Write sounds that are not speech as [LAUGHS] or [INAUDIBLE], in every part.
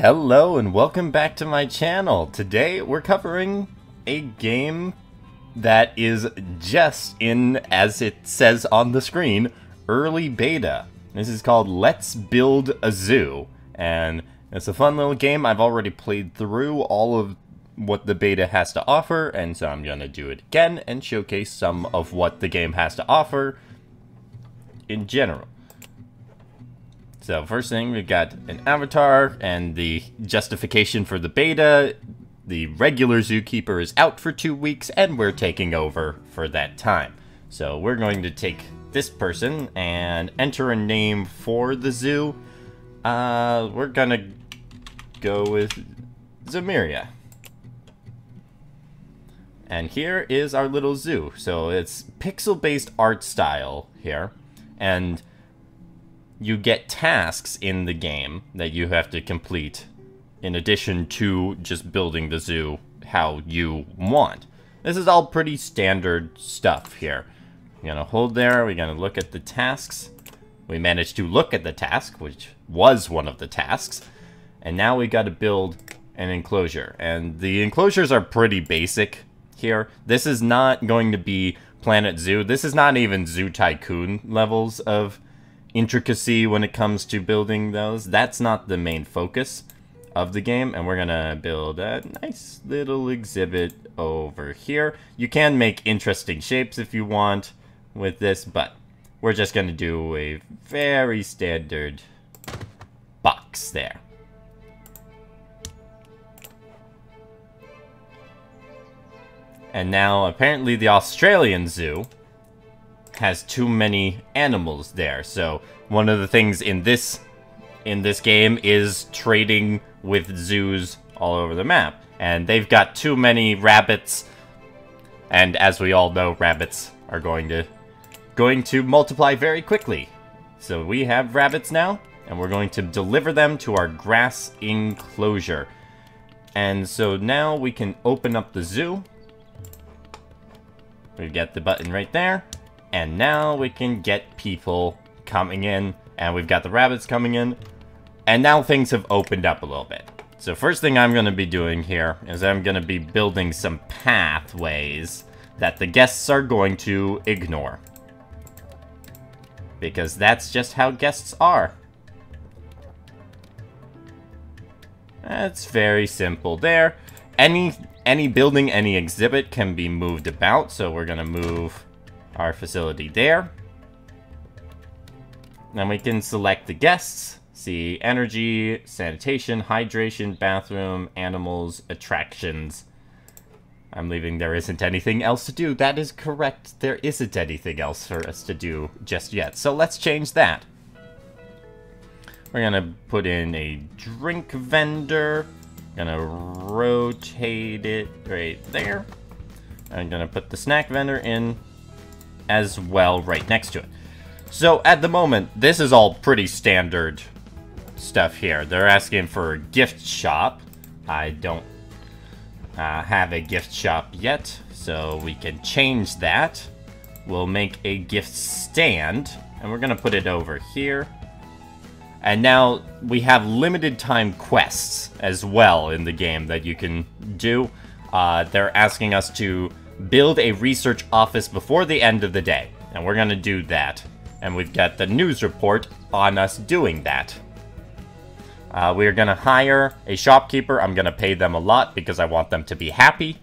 Hello and welcome back to my channel. Today we're covering a game that is just in, as it says on the screen, early beta. This is called Let's Build a Zoo, and it's a fun little game. I've already played through all of what the beta has to offer, and so I'm gonna do it again and showcase some of what the game has to offer in general. So first thing, we've got an avatar and the justification for the beta. The regular zookeeper is out for two weeks and we're taking over for that time. So we're going to take this person and enter a name for the zoo. Uh, we're gonna go with Zamiria. And here is our little zoo. So it's pixel-based art style here. And you get tasks in the game that you have to complete in addition to just building the zoo how you want. This is all pretty standard stuff here. We're gonna hold there, we're gonna look at the tasks. We managed to look at the task, which was one of the tasks. And now we gotta build an enclosure. And the enclosures are pretty basic here. This is not going to be Planet Zoo. This is not even Zoo Tycoon levels of intricacy when it comes to building those. That's not the main focus of the game, and we're gonna build a nice little exhibit over here. You can make interesting shapes if you want with this, but we're just gonna do a very standard box there. And now, apparently the Australian Zoo has too many animals there. So one of the things in this in this game is trading with zoos all over the map. And they've got too many rabbits. And as we all know, rabbits are going to going to multiply very quickly. So we have rabbits now, and we're going to deliver them to our grass enclosure. And so now we can open up the zoo. We get the button right there. And now we can get people coming in. And we've got the rabbits coming in. And now things have opened up a little bit. So first thing I'm going to be doing here is I'm going to be building some pathways that the guests are going to ignore. Because that's just how guests are. That's very simple there. Any any building, any exhibit can be moved about, so we're going to move our facility there. Then we can select the guests, see energy, sanitation, hydration, bathroom, animals, attractions. I'm leaving there isn't anything else to do. That is correct. There isn't anything else for us to do just yet. So let's change that. We're gonna put in a drink vendor. Gonna rotate it right there. I'm gonna put the snack vendor in as well right next to it. So at the moment, this is all pretty standard stuff here. They're asking for a gift shop. I don't uh, have a gift shop yet, so we can change that. We'll make a gift stand, and we're going to put it over here. And now we have limited time quests as well in the game that you can do. Uh, they're asking us to build a research office before the end of the day. And we're gonna do that. And we've got the news report on us doing that. Uh, we're gonna hire a shopkeeper. I'm gonna pay them a lot because I want them to be happy.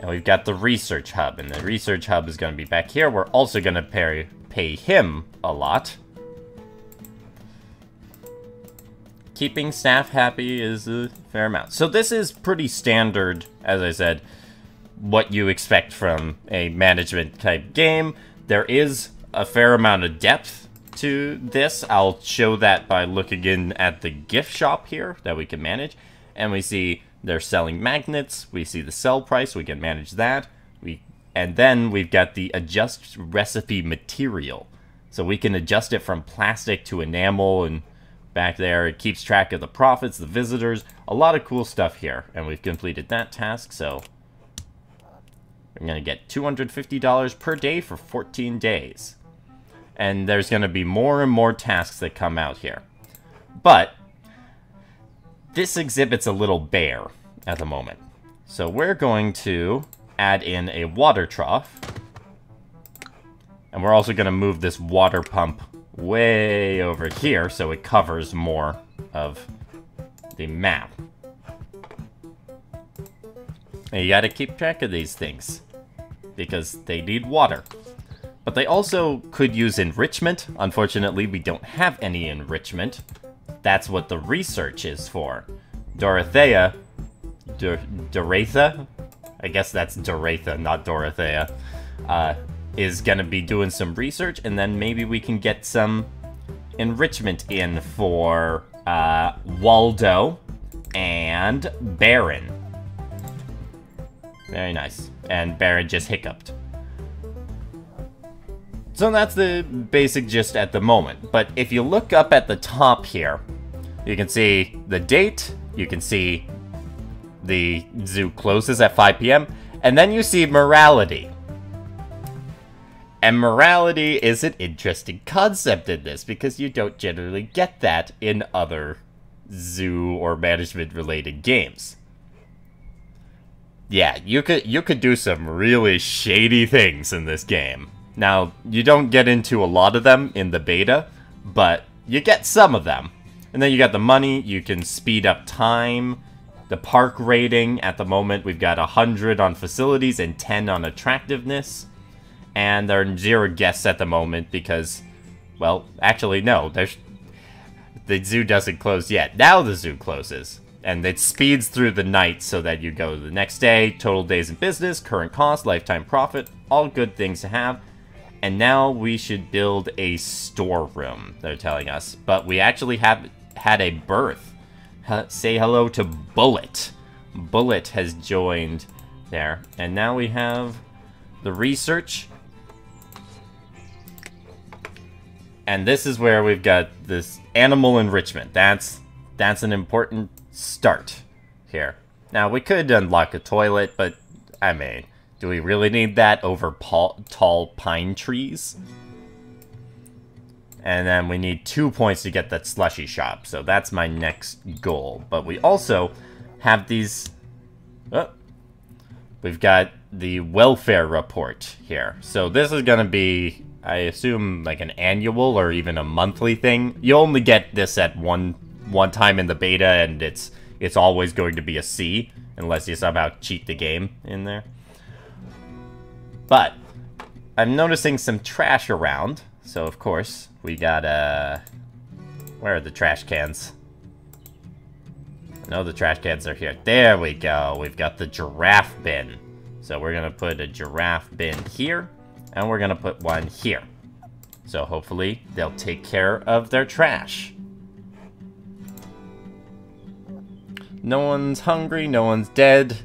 And we've got the research hub, and the research hub is gonna be back here. We're also gonna pay, pay him a lot. Keeping staff happy is a fair amount. So this is pretty standard, as I said what you expect from a management type game. There is a fair amount of depth to this. I'll show that by looking in at the gift shop here that we can manage. And we see they're selling magnets. We see the sell price. We can manage that. We And then we've got the adjust recipe material. So we can adjust it from plastic to enamel and back there. It keeps track of the profits, the visitors, a lot of cool stuff here. And we've completed that task, so we're going to get $250 per day for 14 days. And there's going to be more and more tasks that come out here. But this exhibit's a little bare at the moment. So we're going to add in a water trough. And we're also going to move this water pump way over here so it covers more of the map. And you gotta keep track of these things because they need water. But they also could use enrichment. Unfortunately, we don't have any enrichment. That's what the research is for. Dorothea... Doratha? I guess that's Doratha, not Dorothea. Uh, is gonna be doing some research, and then maybe we can get some enrichment in for uh, Waldo and Baron. Very nice. And Baron just hiccuped. So that's the basic gist at the moment. But if you look up at the top here, you can see the date, you can see the zoo closes at 5 p.m., and then you see morality. And morality is an interesting concept in this, because you don't generally get that in other zoo or management related games. Yeah, you could you could do some really shady things in this game. Now, you don't get into a lot of them in the beta, but you get some of them. And then you got the money, you can speed up time. The park rating, at the moment, we've got 100 on facilities and 10 on attractiveness. And there are zero guests at the moment because, well, actually, no, there's... The zoo doesn't close yet. Now the zoo closes. And it speeds through the night so that you go the next day, total days in business, current cost, lifetime profit, all good things to have. And now we should build a storeroom, they're telling us. But we actually have had a birth. say hello to Bullet. Bullet has joined there. And now we have the research. And this is where we've got this animal enrichment. That's that's an important start here. Now, we could unlock a toilet, but, I mean, do we really need that over tall pine trees? And then we need two points to get that slushy shop, so that's my next goal. But we also have these... Oh, we've got the welfare report here. So this is going to be, I assume, like an annual or even a monthly thing. You only get this at one one time in the beta, and it's it's always going to be a C, unless you somehow cheat the game in there. But, I'm noticing some trash around, so of course, we got, uh... Where are the trash cans? Know the trash cans are here. There we go. We've got the giraffe bin. So we're to put a giraffe bin here, and we're to put one here. So hopefully, they'll take care of their trash. No one's hungry, no one's dead.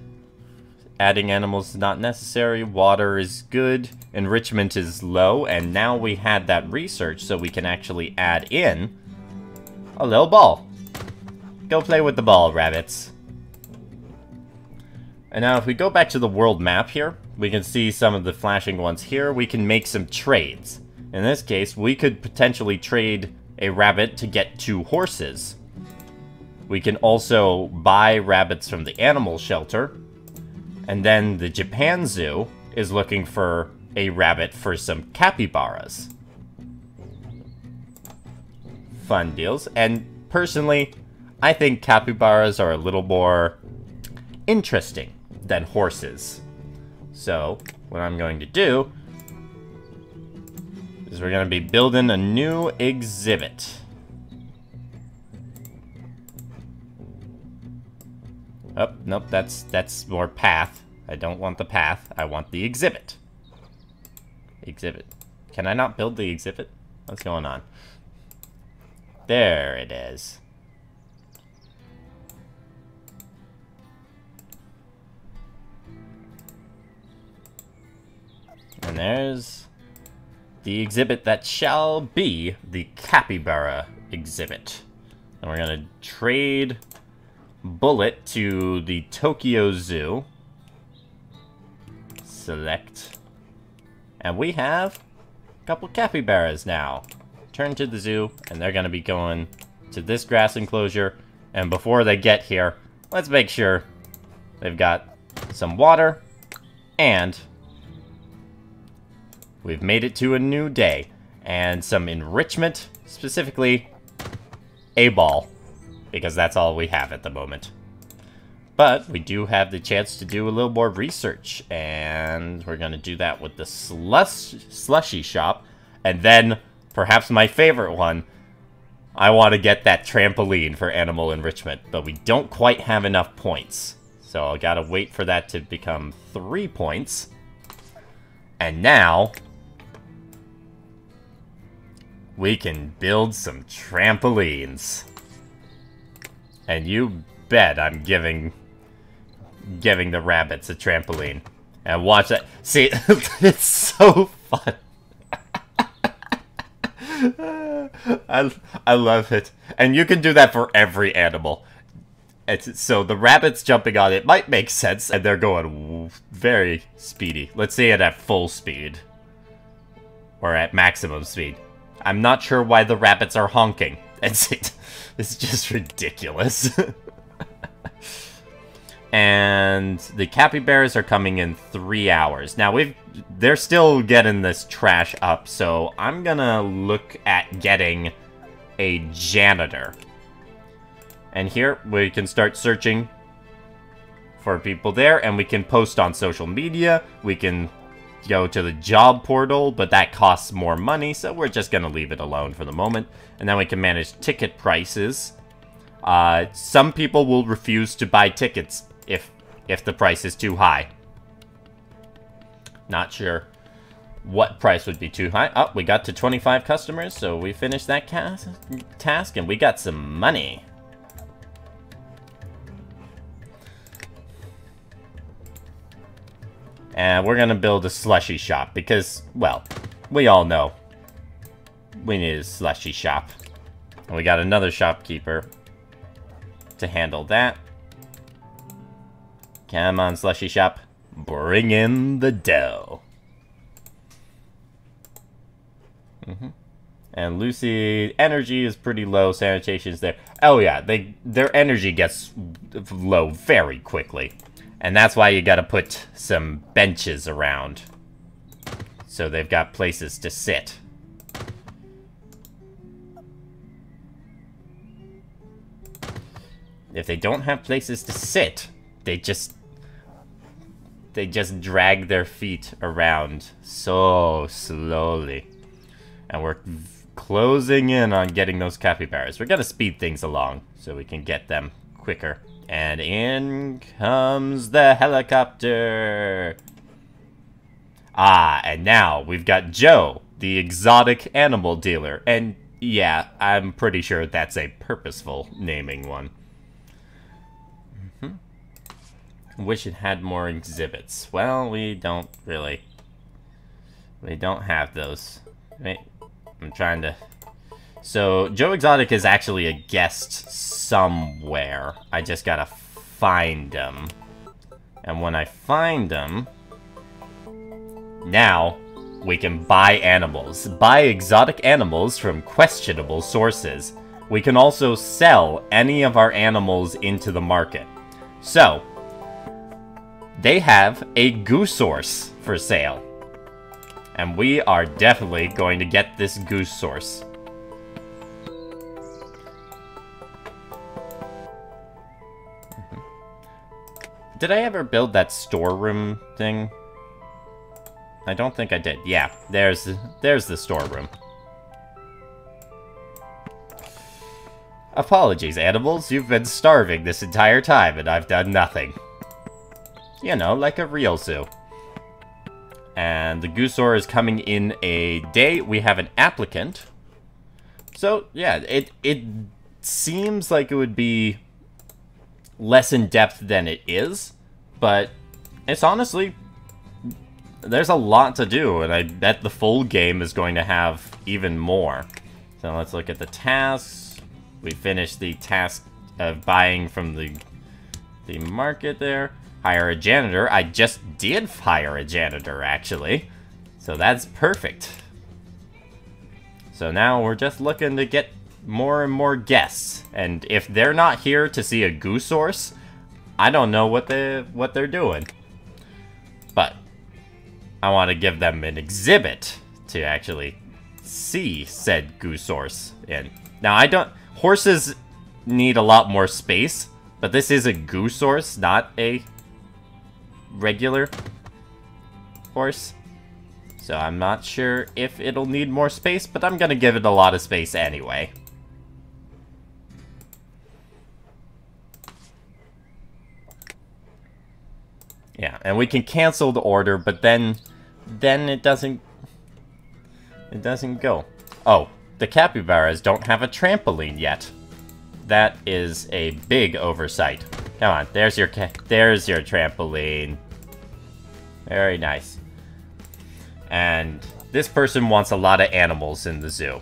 Adding animals is not necessary. Water is good. Enrichment is low. And now we had that research so we can actually add in a little ball. Go play with the ball, rabbits. And now if we go back to the world map here, we can see some of the flashing ones here. We can make some trades. In this case, we could potentially trade a rabbit to get two horses. We can also buy rabbits from the animal shelter. And then the Japan Zoo is looking for a rabbit for some capybaras. Fun deals. And personally, I think capybaras are a little more interesting than horses. So, what I'm going to do is we're going to be building a new exhibit. Oh, nope, that's that's more path. I don't want the path. I want the exhibit. Exhibit. Can I not build the exhibit? What's going on? There it is. And there's the exhibit that shall be the capybara exhibit. And we're gonna trade Bullet to the Tokyo Zoo. Select. And we have a couple capybaras now. Turn to the zoo, and they're going to be going to this grass enclosure And before they get here, let's make sure they've got some water and we've made it to a new day and some enrichment, specifically a ball, because that's all we have at the moment. But we do have the chance to do a little more research, and we're going to do that with the slush, slushy shop, and then perhaps my favorite one, I want to get that trampoline for animal enrichment, but we don't quite have enough points. So I gotta wait for that to become three points. And now, we can build some trampolines. And you bet I'm giving giving the rabbits a trampoline. And watch that. See, [LAUGHS] it's so fun. [LAUGHS] I, I love it. And you can do that for every animal. It's, so the rabbits jumping on it might make sense, and they're going very speedy. Let's say it at full speed. Or at maximum speed. I'm not sure why the rabbits are honking. It's, it's just ridiculous. [LAUGHS] and the capybaras are coming in three hours. Now we've they're still getting this trash up, so I'm gonna look at getting a janitor. And here we can start searching for people there, and we can post on social media. We can go to the job portal, but that costs more money, so we're just gonna leave it alone for the moment. And then we can manage ticket prices. Uh, some people will refuse to buy tickets if if the price is too high. Not sure what price would be too high. Oh, we got to 25 customers, so we finished that task, and we got some money. And we're gonna build a slushy shop, because, well, we all know we need a slushy shop. And we got another shopkeeper to handle that. Come on, slushy shop. Bring in the dough. Mm -hmm. And Lucy, energy is pretty low. Sanitation's there. Oh yeah, they their energy gets low very quickly. And that's why you gotta put some benches around. So they've got places to sit. If they don't have places to sit, they just they just drag their feet around so slowly. And we're closing in on getting those capybaras. We're gonna speed things along so we can get them quicker. And in comes the helicopter. Ah, and now we've got Joe, the exotic animal dealer. And yeah, I'm pretty sure that's a purposeful naming one. Wish it had more exhibits. Well, we don't really. We don't have those. I'm trying to... So, Joe Exotic is actually a guest somewhere. I just gotta find him. And when I find him... Now, we can buy animals. Buy exotic animals from questionable sources. We can also sell any of our animals into the market. So, they have a Goosource for sale. And we are definitely going to get this Goosource. [LAUGHS] Did I ever build that storeroom thing? I don't think I did. Yeah, there's there's the storeroom. Apologies, animals. You've been starving this entire time, and I've done nothing. You know, like a real zoo. And the Goosaur is coming in a day. We have an applicant. So, yeah, it, it seems like it would be less in-depth than it is. But it's honestly... There's a lot to do, and I bet the full game is going to have even more. So let's look at the tasks. We finished the task of buying from the the market there. Hire a janitor. I just did hire a janitor, actually. So that's perfect. So now we're just looking to get more and more guests. And if they're not here to see a Goosource, I don't know what they what they're doing. But I want to give them an exhibit to actually see said Goosource in. Now I don't horses need a lot more space, but this is a Goosource, not a regular horse. So I'm not sure if it'll need more space, but I'm gonna give it a lot of space anyway. Yeah, and we can cancel the order, but then then it doesn't it doesn't go. Oh, the capybaras don't have a trampoline yet. That is a big oversight. Come on, there's your there's your trampoline. Very nice. And this person wants a lot of animals in the zoo.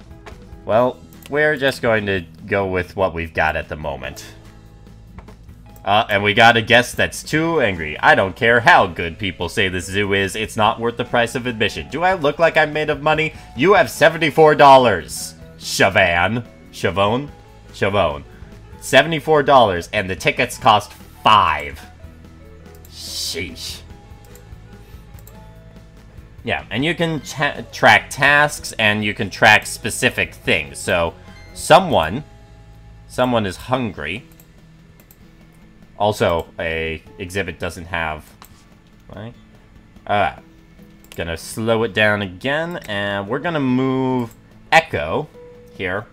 Well, we're just going to go with what we've got at the moment. Uh, and we got a guest that's too angry. I don't care how good people say this zoo is, it's not worth the price of admission. Do I look like I'm made of money? You have $74. Chavan. Chavone? Chavone. $74, and the tickets cost 5 Sheesh. Yeah, and you can track tasks and you can track specific things. So, someone, someone is hungry. Also, a exhibit doesn't have, right? Alright, gonna slow it down again, and we're gonna move Echo here.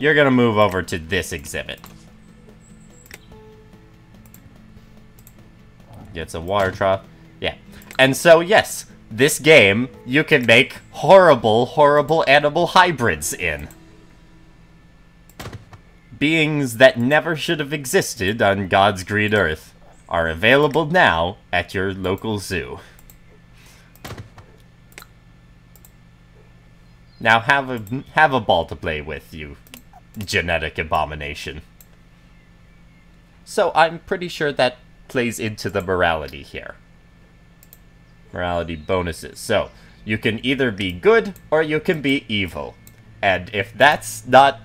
You're gonna move over to this exhibit. Gets a water trough. Yeah. And so, yes, this game, you can make horrible, horrible animal hybrids in. Beings that never should have existed on God's green earth are available now at your local zoo. Now have a have a ball to play with, you genetic abomination. So I'm pretty sure that plays into the morality here morality bonuses. So, you can either be good or you can be evil. And if that's not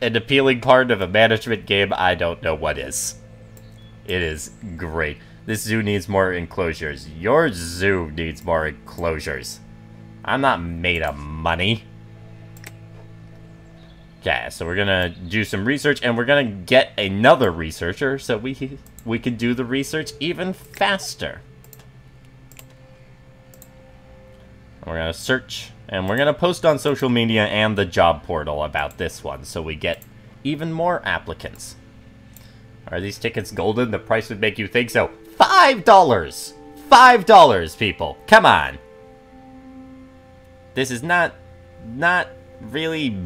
an appealing part of a management game, I don't know what is. It is great. This zoo needs more enclosures. Your zoo needs more enclosures. I'm not made of money. Okay, so we're gonna do some research, and we're gonna get another researcher, so we we can do the research even faster. We're to search, and we're to post on social media and the job portal about this one, so we get even more applicants. Are these tickets golden? The price would make you think so. $5! $5, people! Come on! This is not, not really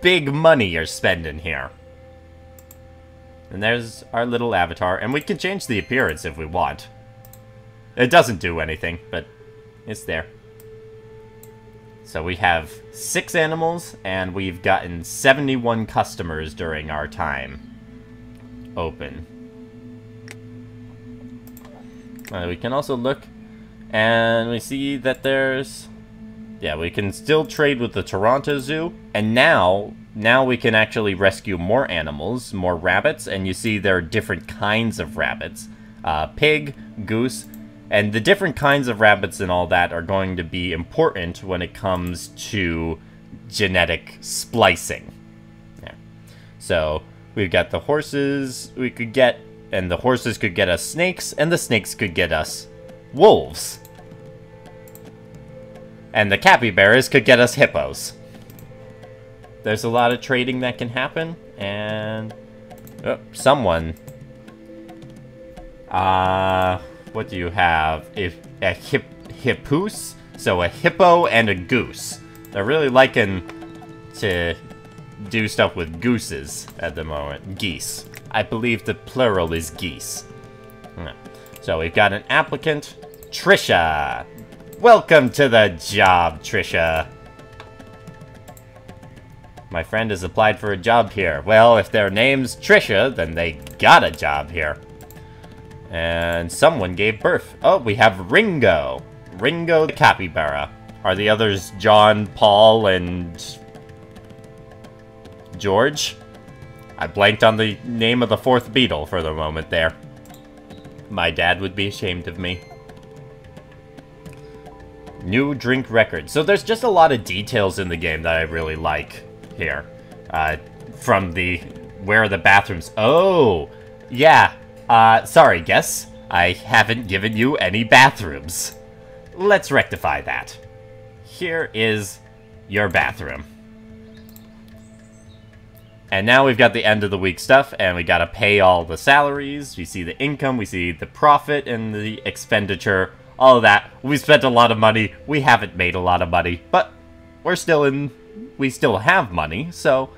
big money you're spending here. And there's our little avatar, and we can change the appearance if we want. It doesn't do anything, but it's there. So we have six animals, and we've gotten 71 customers during our time open. Uh, we can also look, and we see that there's... Yeah, we can still trade with the Toronto Zoo, and now, now we can actually rescue more animals, more rabbits, and you see there are different kinds of rabbits. Uh, pig, goose, and the different kinds of rabbits and all that are going to be important when it comes to genetic splicing. Yeah. So we've got the horses we could get, and the horses could get us snakes, and the snakes could get us wolves. And the capybaras could get us hippos. There's a lot of trading that can happen, and... Oh, someone... Uh what do you have? If a hip hippus, so a hippo and a goose. They're really liking to do stuff with gooses at the moment. Geese. I believe the plural is geese. So we've got an applicant, Trisha. Welcome to the job, Trisha. My friend has applied for a job here. Well, if their name's Trisha, then they got a job here. And someone gave birth. Oh, we have Ringo. Ringo the capybara. Are the others John, Paul, and... George. I blanked on the name of the fourth Beatle for the moment there. My dad would be ashamed of me. New drink record. So there's just a lot of details in the game that I really like here. Uh, from the... Where are the bathrooms? Oh! Yeah. Uh, sorry, guess. I haven't given you any bathrooms. Let's rectify that. Here is your bathroom. And now we've got the end of the week stuff, and we gotta pay all the salaries, we see the income, we see the profit and the expenditure, all of that. We spent a lot of money, we haven't made a lot of money, but we're still in, we still have money, so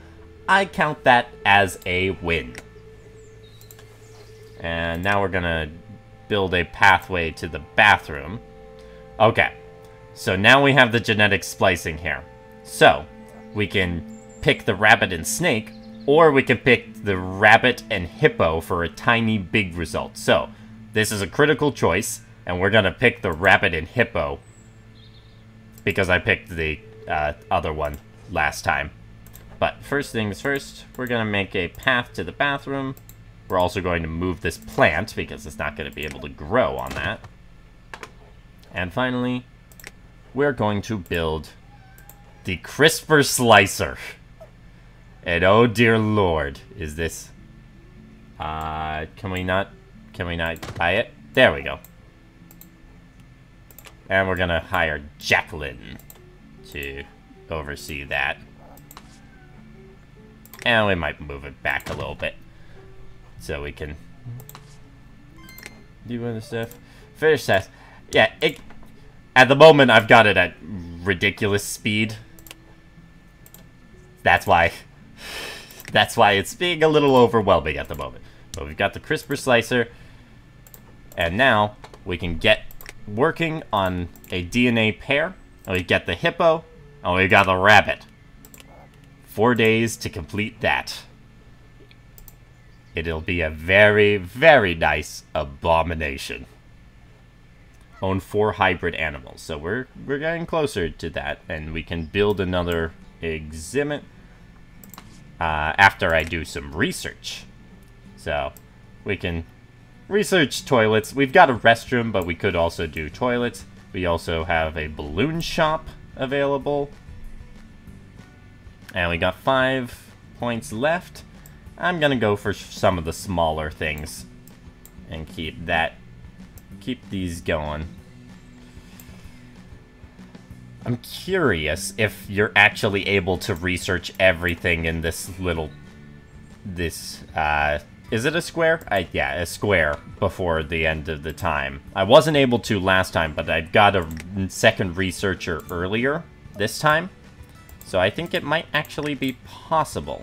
I count that as a win. And now we're gonna build a pathway to the bathroom. Okay, so now we have the genetic splicing here. So, we can pick the rabbit and snake, or we can pick the rabbit and hippo for a tiny big result. So, this is a critical choice, and we're gonna pick the rabbit and hippo because I picked the uh, other one last time. But first things first, we're gonna make a path to the bathroom. We're also going to move this plant because it's not gonna be able to grow on that. And finally, we're going to build the CRISPR Slicer. And oh dear lord, is this... Uh, can we not... Can we not buy it? There we go. And we're gonna hire Jacqueline to oversee that. And we might move it back a little bit. So we can do other stuff. Finish that. Yeah, it... At the moment, I've got it at ridiculous speed. That's why [LAUGHS] that's why it's being a little overwhelming at the moment. But we've got the CRISPR slicer, and now we can get working on a DNA pair. And we get the hippo, and we got the rabbit. Four days to complete that. It'll be a very, very nice abomination. Own four hybrid animals. So we're we're getting closer to that, and we can build another exhibit uh, after I do some research. So, we can research toilets. We've got a restroom, but we could also do toilets. We also have a balloon shop available. And we got five points left. I'm gonna go for some of the smaller things and keep that, keep these going. I'm curious if you're actually able to research everything in this little... This, uh... Is it a square? I, yeah, a square before the end of the time. I wasn't able to last time, but I got a second researcher earlier this time. So I think it might actually be possible.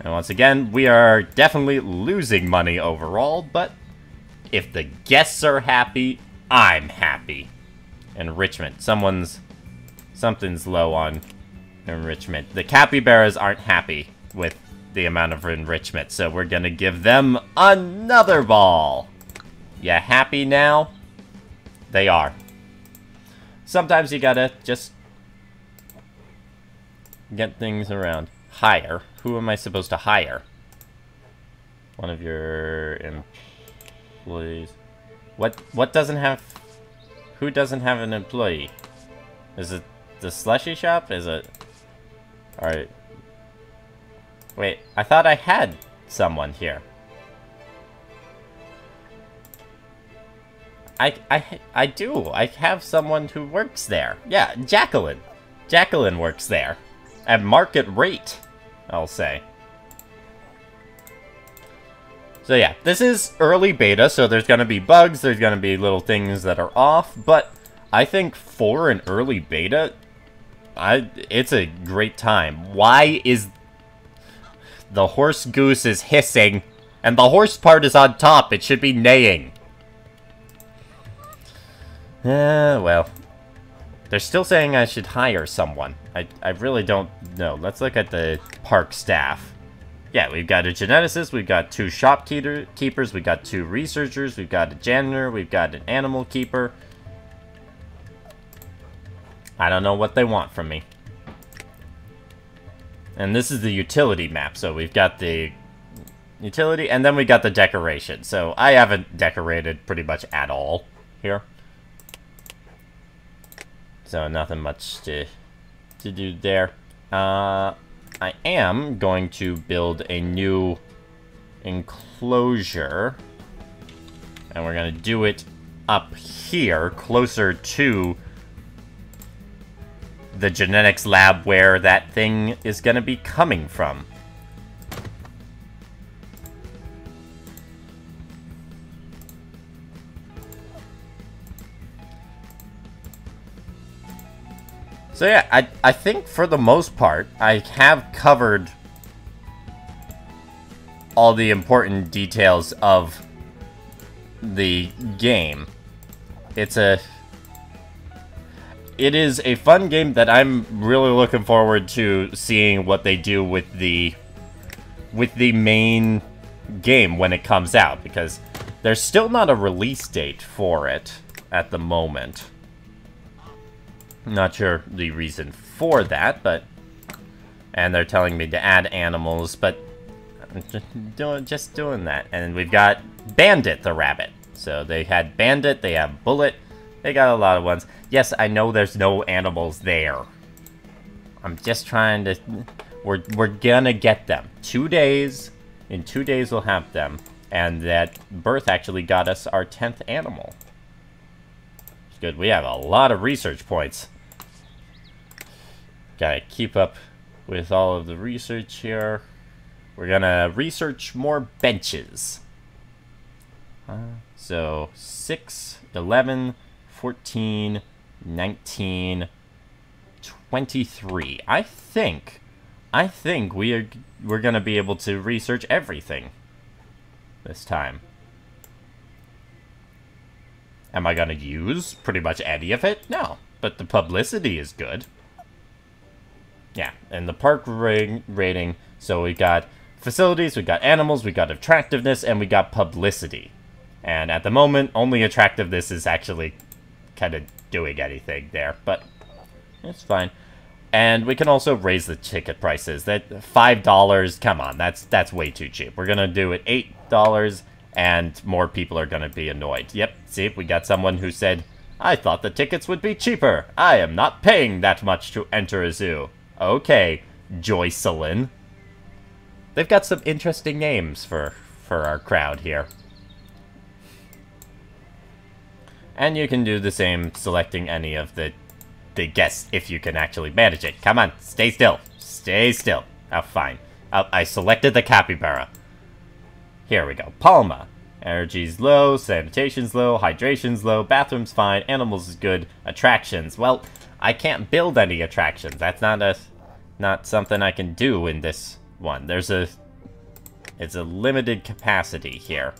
And once again, we are definitely losing money overall, but if the guests are happy, I'm happy. Enrichment. Someone's Something's low on enrichment. The capybaras aren't happy with the amount of enrichment, so we're gonna give them another ball. You happy now? They are. Sometimes you gotta just get things around. Hire. Who am I supposed to hire? One of your employees. What what doesn't have who doesn't have an employee? Is it the slushy shop? Is it... Alright. Wait, I thought I had someone here. I, I, I do. I have someone who works there. Yeah, Jacqueline. Jacqueline works there. At market rate, I'll say. So yeah, this is early beta, so there's gonna be bugs, there's gonna be little things that are off, but I think for an early beta, I it's a great time. Why is the horse goose is hissing and the horse part is on top? It should be neighing. Yeah, well. They're still saying I should hire someone. I, I really don't know. Let's look at the park staff. Yeah, we've got a geneticist, we've got two shopkeepers, we've got two researchers, we've got a janitor, we've got an animal keeper, I don't know what they want from me. And this is the utility map, so we've got the utility, and then we got the decoration. So I haven't decorated pretty much at all here. So nothing much to, to do there. Uh, I am going to build a new enclosure. And we're going to do it up here, closer to the genetics lab where that thing is going to be coming from. So yeah, I, I think for the most part, I have covered all the important details of the game. It's a... It is a fun game that I'm really looking forward to seeing what they do with the with the main game when it comes out, because there's still not a release date for it at the moment. Not sure the reason for that, but... And they're telling me to add animals, but... Doing, just doing that. And we've got Bandit the rabbit. So they had Bandit, they have Bullet, they got a lot of ones. Yes, I know there's no animals there. I'm just trying to... We're, we're gonna get them. Two days. In two days we'll have them. And that birth actually got us our 10th animal. It's good. We have a lot of research points. Gotta keep up with all of the research here. We're gonna research more benches. Uh, so, 6, 11, 14, 19, 23. I think, I think we are, we're gonna be able to research everything this time. Am I gonna use pretty much any of it? No, but the publicity is good. Yeah, and the park rating, so we got facilities, we got animals, we got attractiveness, and we got publicity. And at the moment, only attractiveness is actually kind of doing anything there, but it's fine. And we can also raise the ticket prices. That five dollars, come on, that's that's way too cheap. We're gonna do it eight dollars, and more people are gonna be annoyed. Yep, see, we got someone who said, "I thought the tickets would be cheaper. I am not paying that much to enter a zoo." Okay, Joycelyn. They've got some interesting names for, for our crowd here. And you can do the same selecting any of the, the guests if you can actually manage it. Come on, stay still. Stay still. Oh, fine. Oh, I selected the capybara. Here we go. Palma. Energy's low, sanitation's low, hydration's low, bathroom's fine, animals is good, attractions. Well, I can't build any attractions. That's not a, not something I can do in this one. There's a, it's a limited capacity here.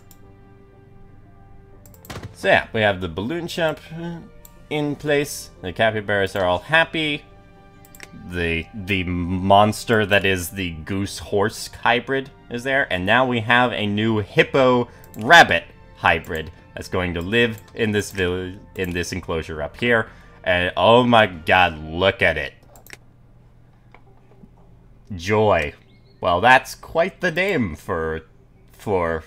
So yeah, we have the balloon shop in place. The capybaras are all happy. The the monster that is the goose horse hybrid is there, and now we have a new hippo rabbit hybrid that's going to live in this village in this enclosure up here. And oh my god, look at it. Joy. Well, that's quite the name for for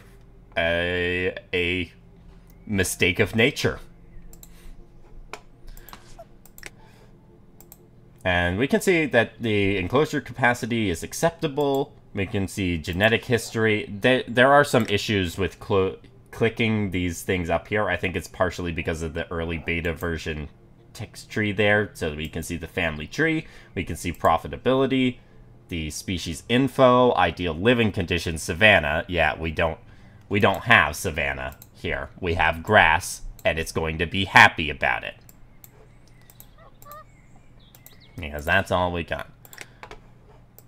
a a mistake of nature. And we can see that the enclosure capacity is acceptable. We can see genetic history. There, there are some issues with clicking these things up here. I think it's partially because of the early beta version text tree there so we can see the family tree. We can see profitability, the species info, ideal living conditions, savanna. Yeah, we don't we don't have savanna here. We have grass and it's going to be happy about it. Because that's all we got.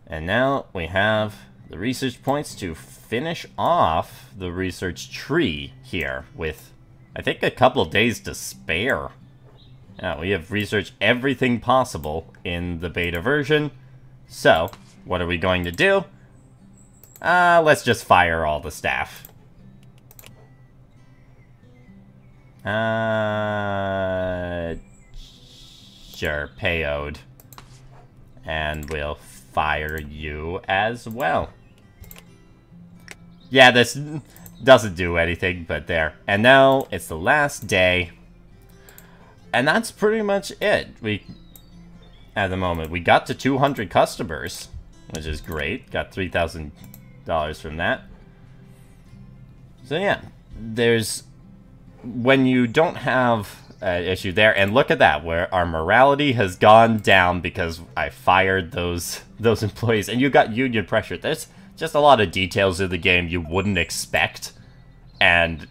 And now we have the research points to finish off the research tree here with, I think, a couple days to spare. Now, we have researched everything possible in the beta version. So, what are we going to do? Uh, let's just fire all the staff. Uh, sure, payode. And we'll fire you as well. Yeah, this doesn't do anything, but there. And now it's the last day. And that's pretty much it. We, at the moment, we got to 200 customers, which is great. Got $3,000 from that. So yeah, there's, when you don't have an issue there, and look at that, where our morality has gone down because I fired those, [LAUGHS] those employees, and you got union pressure. There's just a lot of details of the game you wouldn't expect, and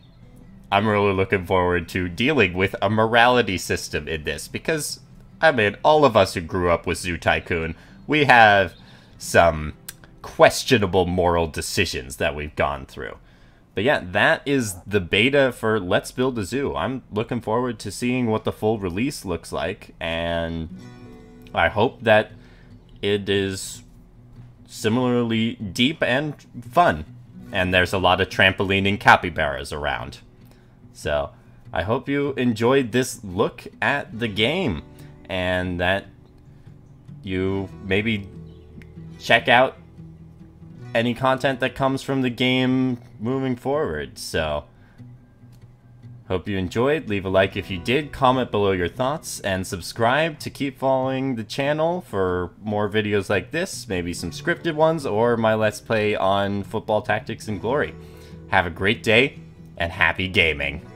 I'm really looking forward to dealing with a morality system in this, because, I mean, all of us who grew up with Zoo Tycoon, we have some questionable moral decisions that we've gone through. But yeah, that is the beta for Let's Build a Zoo. I'm looking forward to seeing what the full release looks like, and I hope that it is similarly deep and fun. And there's a lot of trampolining capybaras around. So, I hope you enjoyed this look at the game and that you maybe check out any content that comes from the game moving forward. So, Hope you enjoyed. Leave a like if you did, comment below your thoughts, and subscribe to keep following the channel for more videos like this, maybe some scripted ones, or my Let's Play on Football Tactics and Glory. Have a great day, and happy gaming!